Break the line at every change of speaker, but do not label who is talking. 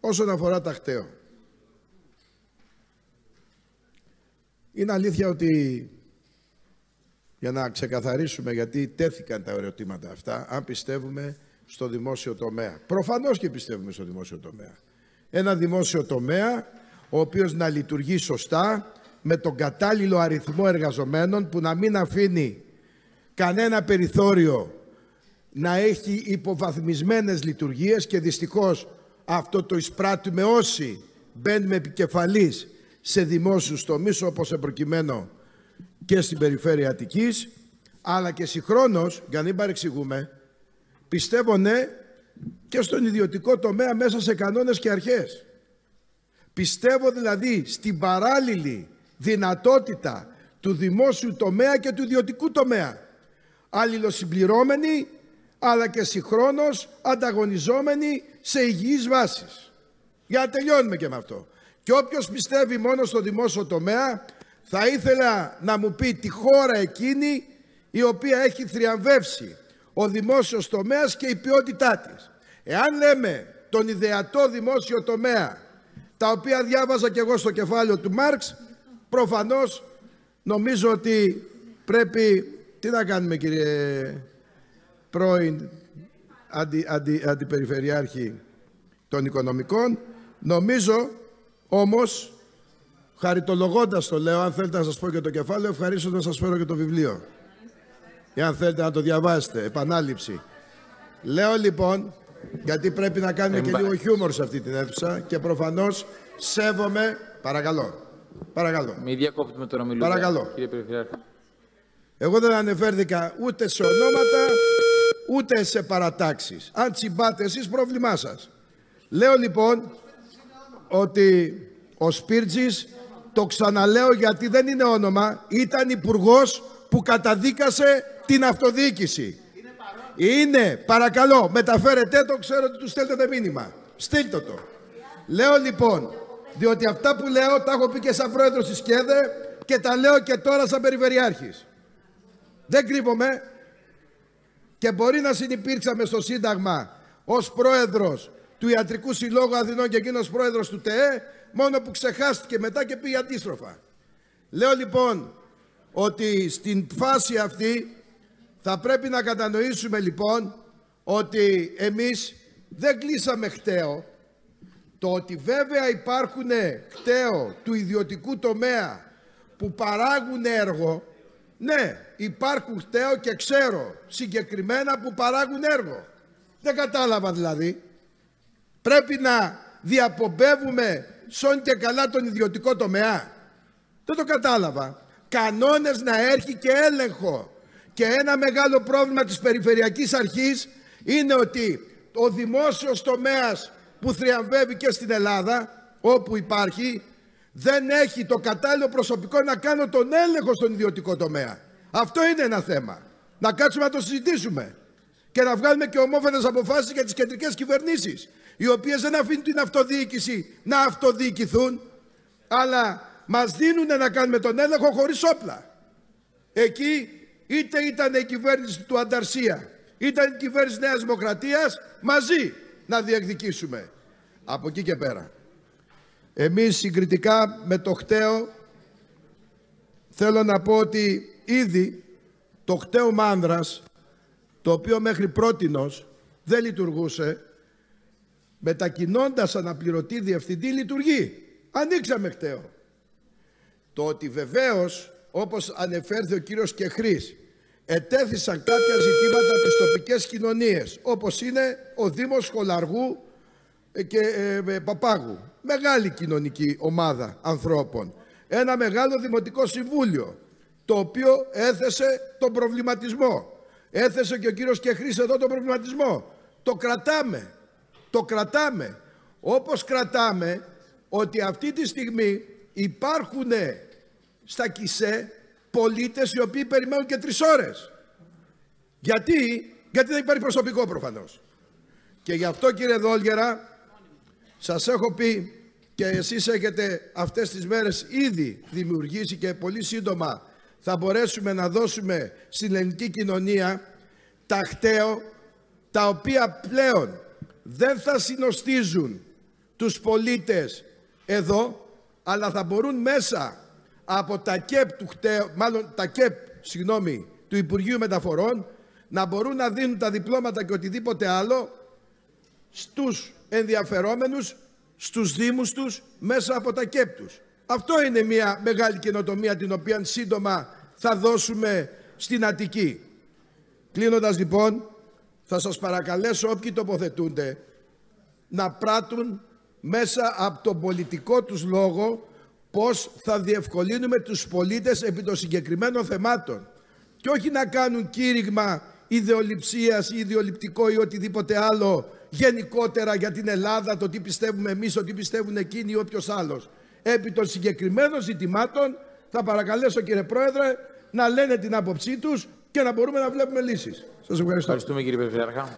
όσον αφορά τα χταίο. Είναι αλήθεια ότι για να ξεκαθαρίσουμε γιατί τέθηκαν τα ερωτήματα αυτά, αν πιστεύουμε στο δημόσιο τομέα. Προφανώς και πιστεύουμε στο δημόσιο τομέα. Ένα δημόσιο τομέα ο οποίος να λειτουργεί σωστά με τον κατάλληλο αριθμό εργαζομένων που να μην αφήνει κανένα περιθώριο να έχει υποβαθμισμένες λειτουργίες και δυστυχώς αυτό το εισπράττουμε όσοι μπαίνουμε επικεφαλής σε δημόσιους τομείς όπως προκειμένου και στην περιφέρεια Αττικής αλλά και συγχρόνως, για να μην παρεξηγούμε, πιστεύω ναι και στον ιδιωτικό τομέα μέσα σε κανόνες και αρχές. Πιστεύω δηλαδή στην παράλληλη δυνατότητα του δημόσιου τομέα και του ιδιωτικού τομέα. Αλληλοσυμπληρώμενοι αλλά και συγχρόνως ανταγωνιζόμενοι σε υγιείς βάσεις. Για να τελειώνουμε και με αυτό. Και όποιος πιστεύει μόνο στο δημόσιο τομέα θα ήθελα να μου πει τη χώρα εκείνη η οποία έχει θριαμβεύσει ο δημόσιος τομέας και η ποιότητά της. Εάν λέμε τον ιδεατό δημόσιο τομέα, τα οποία διάβαζα και εγώ στο κεφάλαιο του Μάρξ, προφανώς νομίζω ότι πρέπει... Τι να κάνουμε κύριε πρώην αντι, αντι, αντιπεριφερειάρχη των οικονομικών. Νομίζω όμως, χαριτολογώντας το λέω, αν θέλετε να σας πω και το κεφάλαιο, ευχαρίστως να σας φέρω και το βιβλίο. Ή αν θέλετε να το διαβάσετε, επανάληψη. Λέω λοιπόν, γιατί πρέπει να κάνουμε και λίγο χιούμορ σε αυτή την αίθουσα και προφανώς σέβομαι, παρακαλώ, παρακαλώ.
Μην διακόπτουμε τώρα μιλούμε,
Παρακαλώ.
κύριε Περιφερειάρχη.
Εγώ δεν ανεφέρθηκα ούτε σε ονόματα, ούτε σε παρατάξεις. Αν τσιμπάτε εσείς, πρόβλημά σας. Λέω λοιπόν ότι ο Σπίρτζης, το ξαναλέω γιατί δεν είναι όνομα, ήταν υπουργός που καταδίκασε την αυτοδιοίκηση. Είναι, παρακαλώ, μεταφέρετε το, ξέρω ότι τους στέλνετε μήνυμα. Στείλτε το. Λέω λοιπόν, διότι αυτά που λέω τα έχω πει και σαν πρόεδρος της ΚΕΔΕ και τα λέω και τώρα σαν περιφερειάρχης. Δεν κρύβομαι και μπορεί να συνυπήρξαμε στο Σύνταγμα ως πρόεδρος του Ιατρικού Συλλόγου Αθηνών και εκείνος πρόεδρος του ΤΕΕ μόνο που ξεχάστηκε μετά και πήγε αντίστροφα. Λέω λοιπόν ότι στην φάση αυτή θα πρέπει να κατανοήσουμε λοιπόν ότι εμείς δεν κλείσαμε χταίο. Το ότι βέβαια υπάρχουν χταίο του ιδιωτικού τομέα που παράγουν έργο, ναι, υπάρχουν χταίο και ξέρω συγκεκριμένα που παράγουν έργο. Δεν κατάλαβα δηλαδή. Πρέπει να διαπομπεύουμε σόν και καλά τον ιδιωτικό τομέα. Δεν το κατάλαβα. Κανόνες να έρχει και έλεγχο. Και ένα μεγάλο πρόβλημα της Περιφερειακής Αρχής είναι ότι ο δημόσιος τομέας που θριαμβεύει και στην Ελλάδα, όπου υπάρχει, δεν έχει το κατάλληλο προσωπικό να κάνω τον έλεγχο στον ιδιωτικό τομέα. Αυτό είναι ένα θέμα. Να κάτσουμε να το συζητήσουμε και να βγάλουμε και ομόφωνες αποφάσεις για τις κεντρικές κυβερνήσεις οι οποίες δεν αφήνουν την αυτοδιοίκηση να αυτοδιοικηθούν αλλά μας δίνουν να κάνουμε τον έλεγχο χωρίς όπλα. Εκεί είτε ήταν η κυβέρνηση του Ανταρσία ήταν η κυβέρνηση Νέας Δημοκρατίας μαζί να διεκδικήσουμε. Από εκεί και πέρα. Εμείς συγκριτικά με το χταίο θέλω να πω ότι ήδη το χταίο Μάνδρας το οποίο μέχρι πρότινος δεν λειτουργούσε μετακινώντας αναπληρωτή διευθυντή λειτουργεί. Ανοίξαμε χταίο. Το ότι βεβαίως όπως ανεφέρθη ο κύριος Κεχρής ετέθησαν κάποια ζητήματα τις τοπικές κοινωνίες όπως είναι ο Δήμος Σχολαργού και ε, ε, Παπάγου. Μεγάλη κοινωνική ομάδα ανθρώπων. Ένα μεγάλο δημοτικό συμβούλιο το οποίο έθεσε τον προβληματισμό. Έθεσε και ο κύριος Κεχρής εδώ τον προβληματισμό. Το κρατάμε. Το κρατάμε. Όπως κρατάμε ότι αυτή τη στιγμή υπάρχουν στα ΚΙΣΕ πολίτες οι οποίοι περιμένουν και τρεις ώρες. Γιατί, γιατί δεν υπάρχει προσωπικό προφανώς. Και γι' αυτό κύριε Δόλγερα σας έχω πει και εσείς έχετε αυτές τις μέρες ήδη δημιουργήσει και πολύ σύντομα θα μπορέσουμε να δώσουμε στην ελληνική κοινωνία τα χταίο τα οποία πλέον δεν θα συνοστίζουν τους πολίτες εδώ, αλλά θα μπορούν μέσα από τα ΚΕΠ του, μάλλον τα ΚΕΠ, συγγνώμη, του Υπουργείου Μεταφορών να μπορούν να δίνουν τα διπλώματα και οτιδήποτε άλλο στους ενδιαφερόμενους, στους δήμους τους, μέσα από τα ΚΕΠ τους. Αυτό είναι μια μεγάλη καινοτομία την οποία σύντομα θα δώσουμε στην Αττική. Κλείνοντας λοιπόν, θα σας παρακαλέσω όποιοι τοποθετούνται να πράττουν μέσα από τον πολιτικό τους λόγο πώς θα διευκολύνουμε τους πολίτες επί των συγκεκριμένων θεμάτων και όχι να κάνουν κήρυγμα ιδεολειψίας ή ιδεολειπτικό ή οτιδήποτε άλλο γενικότερα για την Ελλάδα, το τι πιστεύουμε εμείς, το τι πιστεύουν εκείνοι ή όποιος άλλος. Επί των συγκεκριμένων ζητημάτων θα παρακαλέσω κύριε Πρόεδρε να λένε την άποψή τους και να μπορούμε να βλέπουμε λύσεις. Σας ευχαριστώ.
Ευχαριστούμε κύριε Περιφερειάρχα.